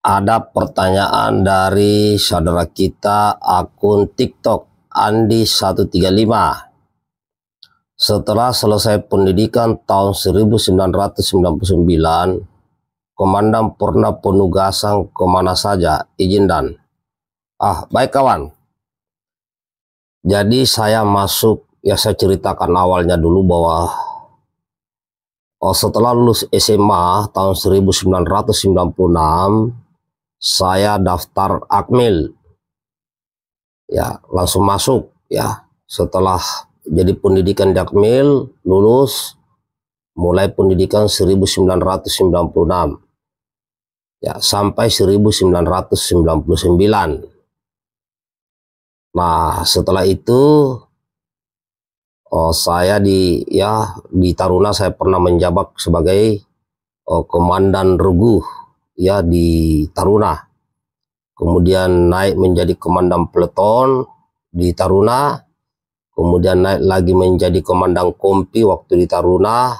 ada pertanyaan dari saudara kita akun TikTok Andi 135. Setelah selesai pendidikan tahun 1999, Komandan pernah penugasan ke mana saja? Izin dan. Ah, baik kawan. Jadi saya masuk, ya saya ceritakan awalnya dulu bahwa oh, setelah lulus SMA tahun 1996, saya daftar Akmil. Ya, langsung masuk ya. Setelah jadi pendidikan di Akmil, lulus mulai pendidikan 1996. Ya, sampai 1999. Nah, setelah itu oh, saya di ya di Taruna saya pernah menjabat sebagai oh, komandan Ruguh ya di Taruna. Kemudian naik menjadi komandan peleton di Taruna. Kemudian naik lagi menjadi komandan kompi waktu di Taruna.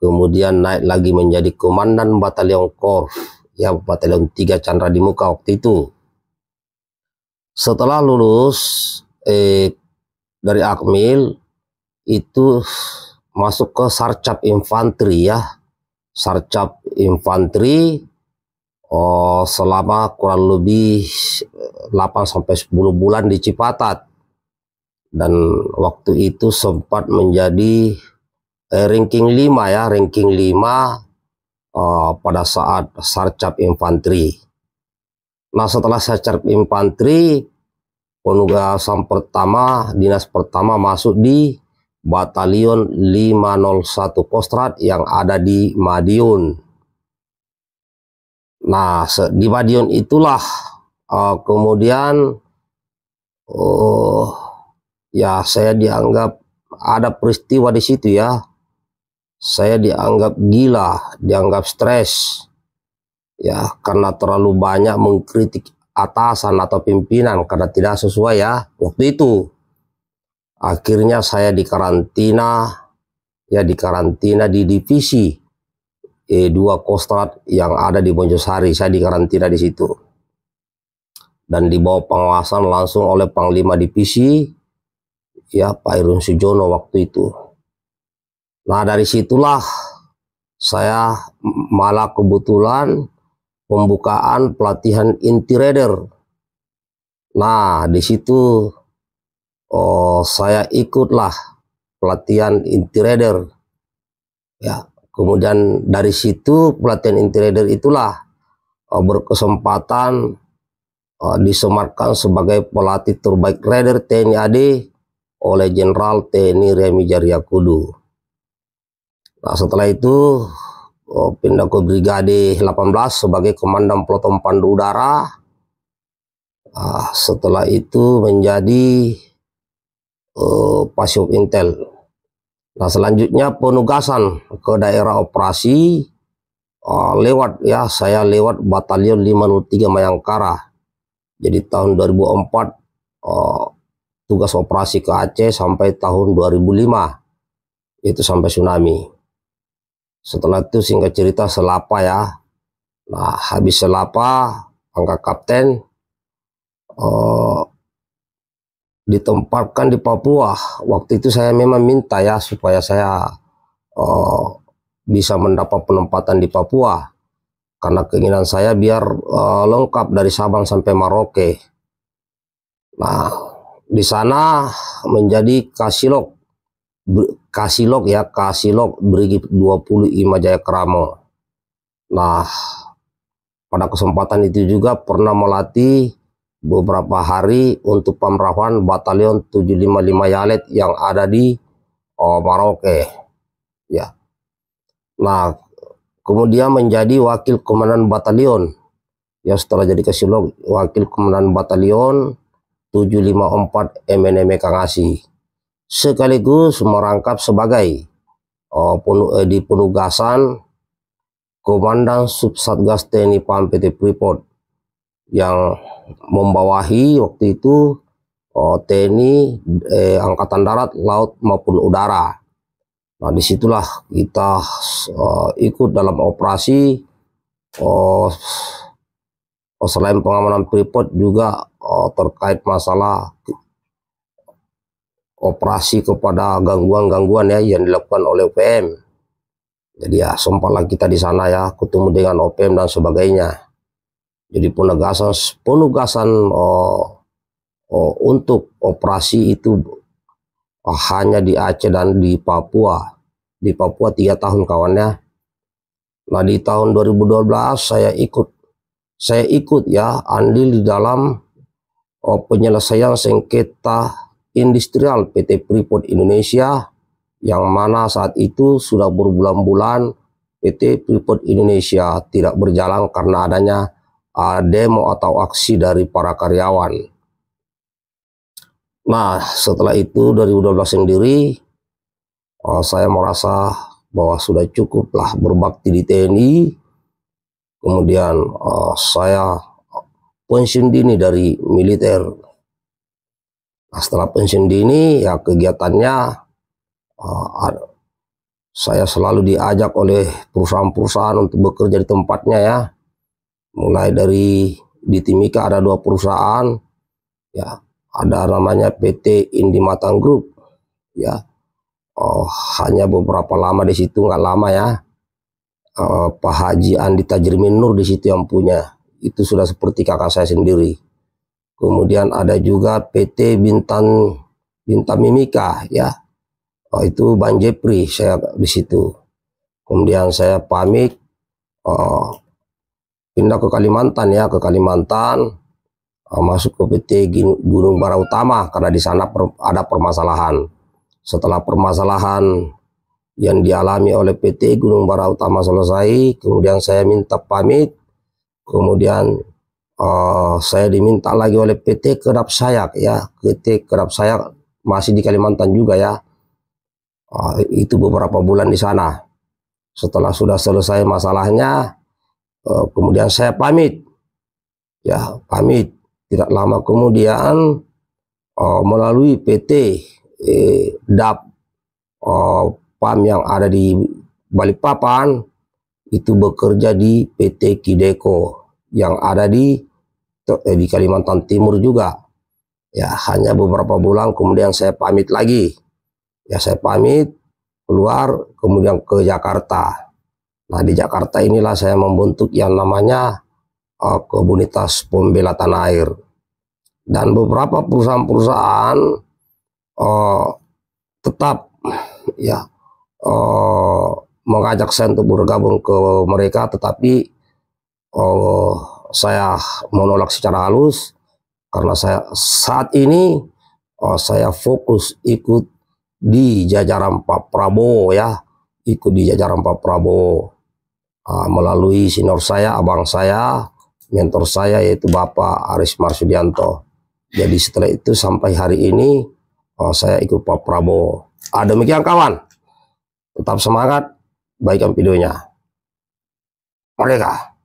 Kemudian naik lagi menjadi komandan batalion Korps ya batalion 3 Chandra di Muka waktu itu. Setelah lulus eh, dari Akmil itu masuk ke Sarcap Infanteri ya. Sarcap Infanteri oh, selama kurang lebih 8 sampai 10 bulan di Cipatat. Dan waktu itu sempat menjadi eh, ranking 5 ya, ranking 5 oh, pada saat Sarcap Infanteri. Nah, setelah Sarcap Infanteri penugasan pertama, dinas pertama masuk di Batalion 501 Kostrat yang ada di Madiun. Nah, di Madiun itulah uh, kemudian uh, ya saya dianggap ada peristiwa di situ ya. Saya dianggap gila, dianggap stres. Ya, karena terlalu banyak mengkritik atasan atau pimpinan karena tidak sesuai ya waktu itu. Akhirnya saya dikarantina ya dikarantina di divisi E2 Kostrat yang ada di Bonjosari. Saya dikarantina di situ. Dan dibawa pengawasan langsung oleh Panglima Divisi, ya Pak Irun Sujono waktu itu. Nah dari situlah saya malah kebetulan pembukaan pelatihan inti reader. Nah di situ oh, saya ikutlah pelatihan inti reader. Ya, Kemudian dari situ pelatihan intrader itulah uh, berkesempatan uh, disematkan sebagai pelatih terbaik trader TNI AD oleh Jenderal TNI Remi Jariakudu. Nah setelah itu uh, pindah ke Brigade 18 sebagai Komandan Peloton Pandu Udara. Uh, setelah itu menjadi uh, Pasyop Intel Nah selanjutnya penugasan ke daerah operasi uh, lewat ya saya lewat batalion 503 Mayangkara. Jadi tahun 2004 uh, tugas operasi ke Aceh sampai tahun 2005 itu sampai tsunami. Setelah itu singkat cerita selapa ya. Nah habis selapa angka kapten uh, ditempatkan di Papua. Waktu itu saya memang minta ya supaya saya uh, bisa mendapat penempatan di Papua. Karena keinginan saya biar uh, lengkap dari Sabang sampai Maroke. Nah, di sana menjadi Kasilok. Kasilok ya, Kasilok Brigif 20 Imajaya Kramo. Nah, pada kesempatan itu juga pernah melatih beberapa hari untuk pemerahan batalion 755 Yalet yang ada di oh, Maroke. Ya. Nah, kemudian menjadi wakil komandan batalion. Ya setelah jadi kasilog wakil komandan batalion 754 MNM Kangasi. Sekaligus merangkap sebagai oh, penu, eh, di penugasan Komandan Subsatgas TNI PAM PT Freeport yang membawahi waktu itu oh, TNI, eh, Angkatan Darat, Laut maupun Udara. Nah di situlah kita uh, ikut dalam operasi uh, oh, selain pengamanan Freeport juga oh, terkait masalah operasi kepada gangguan-gangguan ya yang dilakukan oleh UPM. Jadi ya sempatlah kita di sana ya ketemu dengan OPM dan sebagainya. Jadi penegasan penugasan oh, oh, untuk operasi itu oh, hanya di Aceh dan di Papua. Di Papua tiga tahun kawannya. Nah di tahun 2012 saya ikut saya ikut ya andil di dalam oh, penyelesaian sengketa industrial PT Freeport Indonesia yang mana saat itu sudah berbulan-bulan PT Freeport Indonesia tidak berjalan karena adanya demo atau aksi dari para karyawan. Nah, setelah itu dari 2012 sendiri, uh, saya merasa bahwa sudah cukuplah berbakti di TNI. Kemudian uh, saya pensiun dini dari militer. Nah, setelah pensiun dini, ya kegiatannya saya selalu diajak oleh perusahaan-perusahaan untuk bekerja di tempatnya ya. Mulai dari di Timika ada dua perusahaan, ya ada namanya PT Indimatang Group ya. Oh, hanya beberapa lama di situ nggak lama ya. Oh, Pak Haji Andi Tajrimin Nur di situ yang punya. Itu sudah seperti kakak saya sendiri. Kemudian ada juga PT Bintang Bintang Mimika ya. Oh, itu Bang Jepri saya di situ. Kemudian saya pamit oh, pindah ke Kalimantan ya ke Kalimantan uh, masuk ke PT Gunung Bara Utama karena di sana ada permasalahan. Setelah permasalahan yang dialami oleh PT Gunung Bara Utama selesai, kemudian saya minta pamit, kemudian uh, saya diminta lagi oleh PT Kerap Sayak ya, PT Kerap Sayak masih di Kalimantan juga ya. Uh, itu beberapa bulan di sana. Setelah sudah selesai masalahnya, uh, kemudian saya pamit, ya pamit tidak lama kemudian uh, melalui PT eh, DAP uh, PAM yang ada di Balikpapan itu bekerja di PT Kideko yang ada di eh, di Kalimantan Timur juga. Ya, hanya beberapa bulan kemudian saya pamit lagi. Ya, saya pamit keluar kemudian ke Jakarta. Nah, di Jakarta inilah saya membentuk yang namanya uh, komunitas pembela tanah air. Dan beberapa perusahaan-perusahaan uh, tetap ya uh, mengajak saya untuk bergabung ke mereka tetapi uh, saya menolak secara halus karena saya saat ini uh, saya fokus ikut di jajaran Pak Prabowo ya. Ikut di jajaran Pak Prabowo uh, melalui senior saya abang saya mentor saya yaitu Bapak Aris Marsudianto. Jadi setelah itu sampai hari ini oh, saya ikut Pak Prabowo. Ah, demikian kawan. Tetap semangat, baikkan videonya. Merdeka.